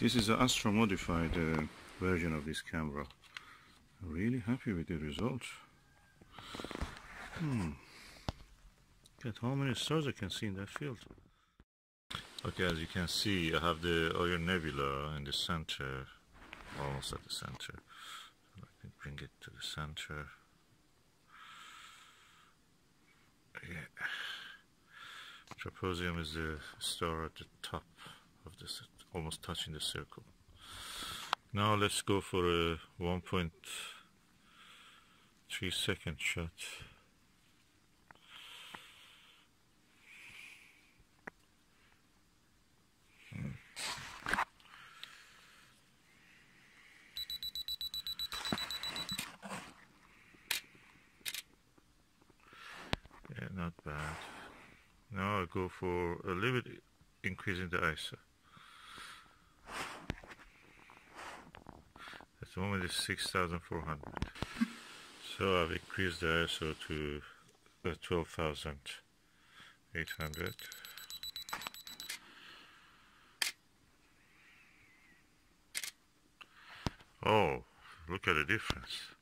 This is the Astro modified uh, version of this camera. Really happy with the results. Hmm. At how many stars I can see in that field. Okay, as you can see, I have the Orion Nebula in the center, almost at the center. So I can bring it to the center. Yeah. Trapezium is the star at the top of this, almost touching the circle. Now let's go for a 1.3 second shot. Yeah, not bad. Now I go for a little bit increasing the ISO. The moment it's 6400. So I've increased the ISO to uh, 12800. Oh, look at the difference.